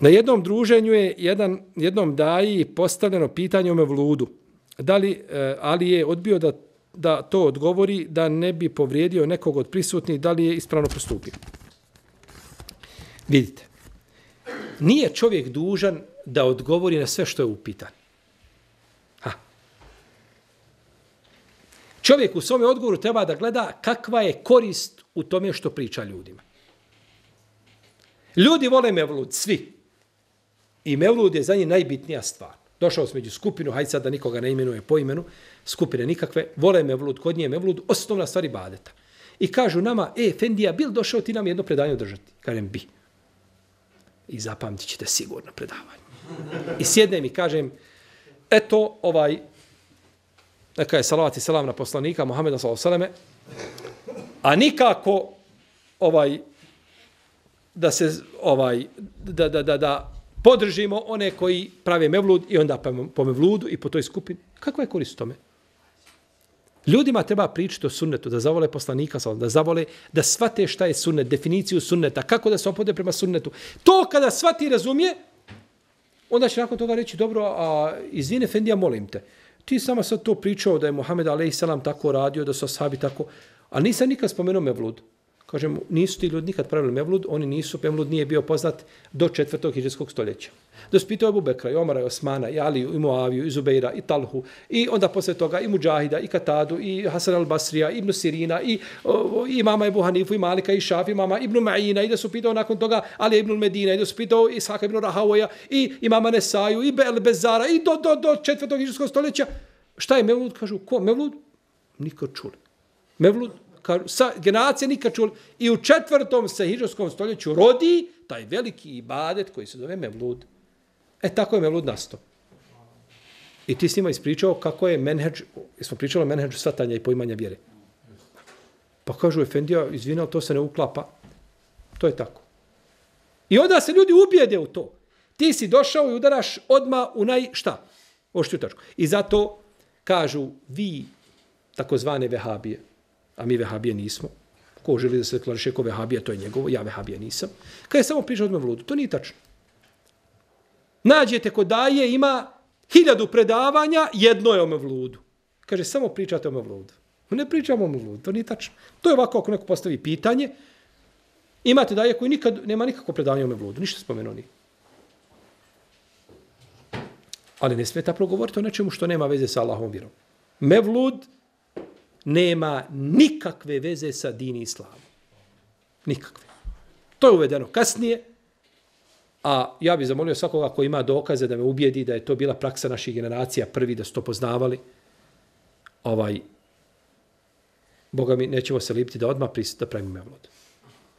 Na jednom druženju je jedan, jednom daji postavljeno pitanje o Mevludu. Da li, e, ali je odbio da, da to odgovori, da ne bi povrijedio nekog od prisutnih, da li je ispravno postupio. Vidite, nije čovjek dužan da odgovori na sve što je upitan. Ha. Čovjek u svom odgovoru treba da gleda kakva je korist u tome što priča ljudima. Ljudi vole Mevlud, svi. I Mevlud je za njih najbitnija stvar. Došao sam među skupinu, hajde sad da nikoga ne imenuje po imenu, skupine nikakve, vole Mevlud, kod nje Mevlud, osnovna stvari badeta. I kažu nama, e, Fendija, bil došao ti nam jedno predanje održati? Kažem, bi. I zapamtit ćete sigurno predavanje. I sjednem i kažem, eto, ovaj, neka je salavat i selam na poslanika, Muhammeda s.a.v. A nikako, ovaj, da se, ovaj, da, da, da, da podržimo one koji prave mevlud i onda po mevludu i po toj skupini. Kako je korist tome? Ljudima treba pričati o sunnetu, da zavole poslanika, da zavole, da svate šta je sunnet, definiciju sunneta, kako da se opode prema sunnetu. To kada svati razumije, onda će nakon toga reći, dobro, a izvine, Fendija, molim te. Ti sama sad to pričao da je Muhammed a.s. tako radio, da su ashabi tako, a nisam nikad spomenuo mevlud. Kažem, nisu ti ljudi nikad pravili mevlud, oni nisu, mevlud nije bio poznat do četvrtog hiđarskog stoljeća. Dospitao je Bubekra, Abu i Omara, i Osmana, i Aliju, i Muaviju, i Zubeira, i Talhu, i onda posle toga i Mujahida, i Katadu, i Hasan al-Basrija, i Ibn Sirina, i, o, i mama Ebu Hanifu, i Malika, i Šafi, i mama Ibn Ma'ina, i da su pitao nakon toga Ali Ibn Medina, i da su pitao Isaka Ibn Rahavoja, i, i mama Nesaju, i Bel Bezara, i do, do, do četvrtog hiđarskog stoljeća. Šta je Mevlud? Kažu, ko? Mevlud? Niko čuli. Mevlud? Sa, generacije nikad čuli. I u četvrtom se hiđarskom stoljeću rodi taj veliki ibadet koji se zove Mevlud. E, tako je Mevlud nastao. I ti s njima ispričao kako je menheđ, smo pričali o menheđu svatanja i poimanja vjere. Pa kažu, Efendija, izvinao, to se ne uklapa. To je tako. I onda se ljudi ubijede u to. Ti si došao i udaraš odma u naj, šta? Oštju tačku. I zato kažu vi, takozvane vehabije, a mi vehabije nismo. Ko želi da se deklariše ko vehabija, to je njegovo, ja vehabija nisam. Kad je samo priča od Mevludu, to nije tačno. Nađete ko daje, ima hiljadu predavanja, jedno je o Mevludu. Kaže, samo pričate o Mevludu. Ne pričamo o Mevludu, to nije tačno. To je ovako ako neko postavi pitanje, imate daje koji nikad, nema nikako predavanja o Mevludu, ništa spomenuo nije. Ali ne smeta progovoriti o nečemu što nema veze sa Allahom vjerom. Mevlud, nema nikakve veze sa dini islamom. Nikakve. To je uvedeno kasnije, a ja bih zamolio svakoga ko ima dokaze da me ubijedi da je to bila praksa naših generacija prvi da su to poznavali. Ovaj, Boga mi, nećemo se libiti da odmah pris, da pravimo mevlod.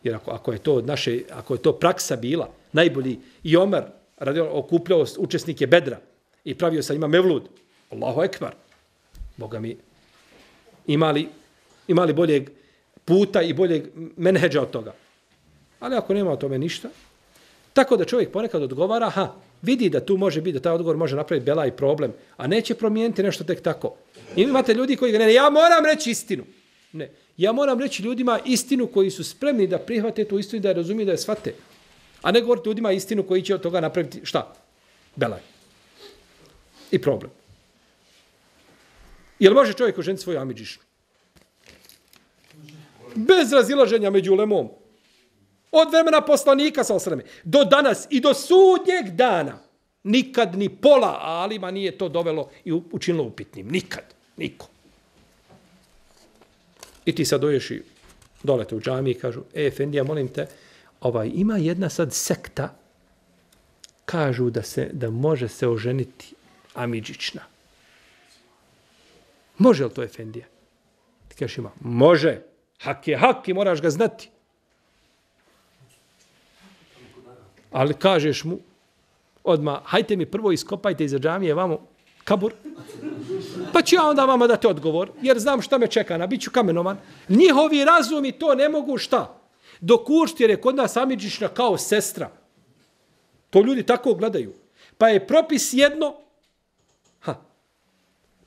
Jer ako, ako, je to naše, ako je to praksa bila, najbolji i Omer radio, okupljao učesnike Bedra i pravio sa njima mevlud, Allahu ekvar, Boga mi, imali, imali boljeg puta i boljeg menheđa od toga. Ali ako nema o tome ništa, tako da čovjek ponekad odgovara, ha, vidi da tu može biti, da taj odgovor može napraviti bela i problem, a neće promijeniti nešto tek tako. I imate ljudi koji ne, ja moram reći istinu. Ne, ja moram reći ljudima istinu koji su spremni da prihvate tu istinu da da razumiju da je shvate. A ne govoriti ljudima istinu koji će od toga napraviti šta? Belaj. I problem. Jel može čovjek oženiti svoju amidžišnu? Bez razilaženja među lemom. Od vremena poslanika sa osreme. Do danas i do sudnjeg dana. Nikad ni pola alima nije to dovelo i učinilo upitnim. Nikad. Niko. I ti sad doješ i dolete u džami i kažu, e, Efendija, molim te, ovaj, ima jedna sad sekta, kažu da se da može se oženiti Amidžićna. Može li to Efendija? Ti kažeš ima, može. Hak je hak i moraš ga znati. Ali kažeš mu, odma hajte mi prvo iskopajte iza džamije vamo kabur, pa ću ja onda vama dati odgovor, jer znam šta me čeka, na biću kamenoman. Njihovi razumi to ne mogu šta? Dok ušti, jer je kod nas Amidžišna kao sestra. To ljudi tako gledaju. Pa je propis jedno,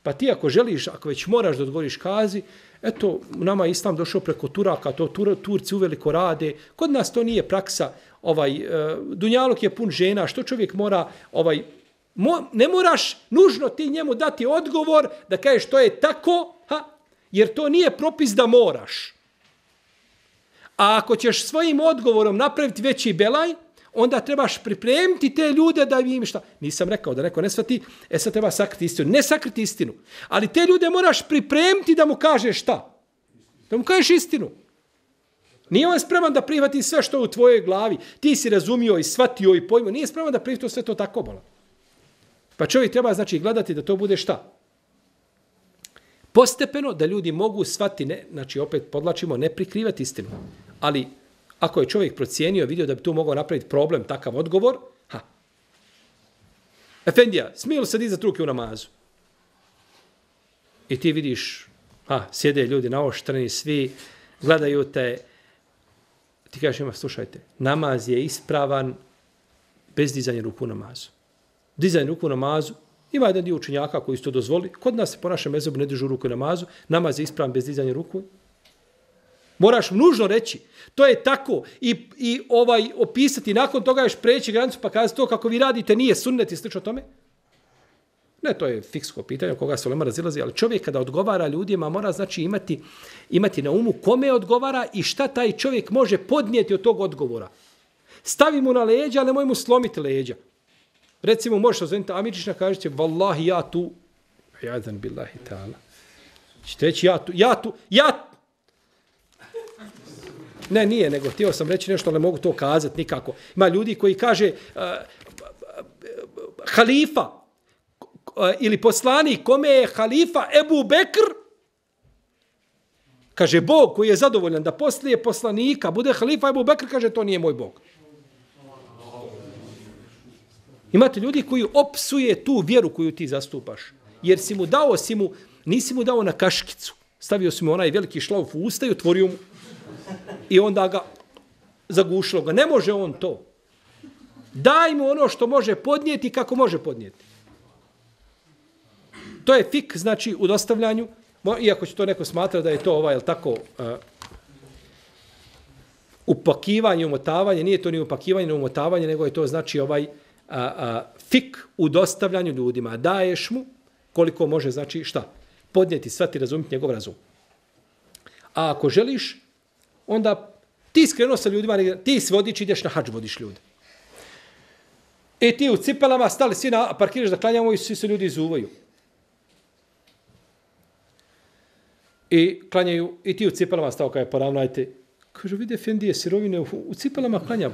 Pa ti ako želiš, ako već moraš da odgovoriš kazi, eto, nama je islam došao preko Turaka, to tur, Turci uveliko rade, kod nas to nije praksa, ovaj, e, Dunjaluk je pun žena, što čovjek mora, ovaj, mo, ne moraš nužno ti njemu dati odgovor da kažeš to je tako, ha, jer to nije propis da moraš. A ako ćeš svojim odgovorom napraviti veći belaj, onda trebaš pripremiti te ljude da im šta. Nisam rekao da neko ne svati, e sad treba sakriti istinu. Ne sakriti istinu, ali te ljude moraš pripremiti da mu kažeš šta. Da mu kažeš istinu. Nije on spreman da prihvati sve što je u tvojoj glavi. Ti si razumio i shvatio i pojmo. Nije spreman da prihvati sve to tako bola. Pa čovjek treba znači gledati da to bude šta? Postepeno da ljudi mogu shvati, ne, znači opet podlačimo, ne prikrivati istinu. Ali ako je čovjek procijenio, vidio da bi tu mogao napraviti problem, takav odgovor, ha. Efendija, smije li se dizati ruke u namazu? I ti vidiš, ha, sjede ljudi na oštrani, svi gledaju te, ti kažeš ima, slušajte, namaz je ispravan bez dizanja ruku u namazu. Dizanje ruku u namazu, ima jedan dio učenjaka koji su to dozvoli, kod nas se po našem mezobu ne dižu ruku u namazu, namaz je ispravan bez dizanja ruku, Moraš nužno reći. To je tako. I, i ovaj opisati nakon toga još preći granicu pa kazati to kako vi radite nije sunnet i slično tome. Ne, to je fiksko pitanje koga se ulema razilazi, ali čovjek kada odgovara ljudima mora znači imati, imati na umu kome odgovara i šta taj čovjek može podnijeti od tog odgovora. Stavi mu na leđa, ali nemoj mu slomiti leđa. Recimo, možeš ozveniti Amidžišna, kažete, vallahi, ja tu, jadan billahi ta'ala. Čete reći, ja tu, ja tu, ja, Ne, nije, nego htio sam reći nešto, ali mogu to kazati nikako. Ima ljudi koji kaže uh, halifa uh, ili poslanik kome je halifa Ebu Bekr, kaže Bog koji je zadovoljan da poslije poslanika bude halifa Ebu Bekr, kaže to nije moj Bog. Imate ljudi koji opsuje tu vjeru koju ti zastupaš. Jer si mu dao, si mu, nisi mu dao na kaškicu. Stavio si mu onaj veliki šlauf u usta i otvorio mu I onda ga zagušilo ga. Ne može on to. Daj mu ono što može podnijeti kako može podnijeti. To je fik, znači, u dostavljanju, iako će to neko smatra da je to ovaj, tako, uh, upakivanje, umotavanje, nije to ni upakivanje, ni umotavanje, nego je to znači ovaj uh, uh, fik u dostavljanju ljudima. Daješ mu koliko može, znači, šta? Podnijeti, svati, razumiti njegov razum. A ako želiš, onda ti skrenuo sa ljudima, ti si vodič ideš na hađ, vodiš ljude. E ti u cipelama stali svi na parkiraš da klanjamo i svi se ljudi izuvaju. I klanjaju, i ti u cipelama stao kada je poravnajte. Kažu, vide, Fendije, sirovine u, u cipelama klanja.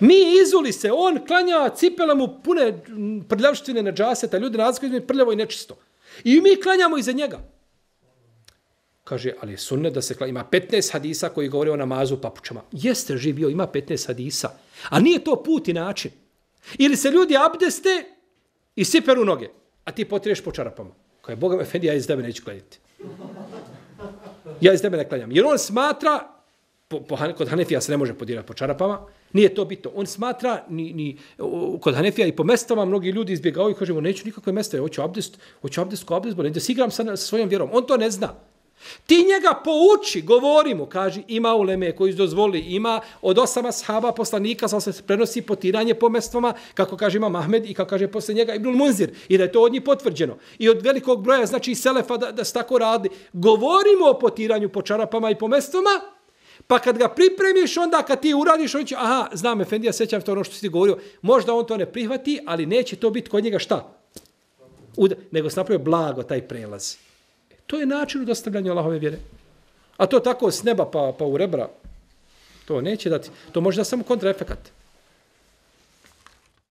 Mi izuli se, on klanja cipelamu pune prljavštine na džaseta, ljudi na prljavo i nečisto. I mi klanjamo iza njega. Kaže, ali je sunnet da se klanja. Ima 15 hadisa koji govore o namazu u papučama. Jeste živio, ima 15 hadisa. A nije to put i način. Ili se ljudi abdeste i siperu noge, a ti potriješ po čarapama. Kaže, Boga me Fendi, ja iz tebe neću klanjati. Ja iz tebe ne klanjam. Jer on smatra, po, po, kod Hanefija se ne može podirati po čarapama, nije to bitno. On smatra, ni, ni, kod Hanefija i po mestama, mnogi ljudi izbjegavaju i kažemo, neću nikakve mesta, hoću abdest, hoću abdest ko abdest, da si igram sa, sa svojom vjerom. On to ne zna. Ti njega pouči, govori mu, kaže, ima uleme koji dozvoli, ima od osama sahaba poslanika, sam se prenosi potiranje po mestvama, kako kaže ima Mahmed i kako kaže posle njega Ibnul Munzir, i da je to od njih potvrđeno. I od velikog broja, znači Selefa, da, da se tako radi. Govorimo o potiranju po čarapama i po mestvama, pa kad ga pripremiš, onda kad ti uradiš, on će, aha, znam, Efendija, sećam to ono što si ti govorio, možda on to ne prihvati, ali neće to biti kod njega šta? Uda, nego se napravio blago taj prelaz. To je način dostavljanja Allahove vjere. A to tako s neba pa, pa u rebra, to neće dati. To može da samo kontraefekat.